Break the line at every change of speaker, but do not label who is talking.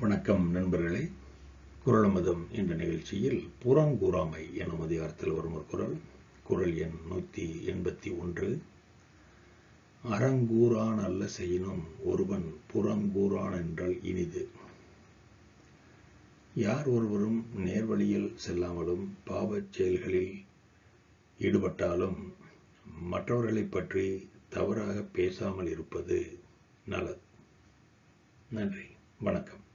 வணக்கம் நண்பர்களே. குரலமதம் என்ற நிகழ்ச்சியில் புறங்கூறாமை எனும் அதிகாரத்தில் வரும் ஒரு குரல். குரல் எண் நூற்றி எண்பத்தி ஒன்று. அறங்கூறான் அல்ல செய்யினும் ஒருவன் புறங்கூறான் என்றால் இனிது. யார் ஒருவரும் நேர்வழியில் செல்லாமலும் பாவச் செயல்களில் ஈடுபட்டாலும் மற்றவர்களைப் பற்றி தவறாக பேசாமல் இருப்பது நல்லது. நன்றி. வணக்கம்.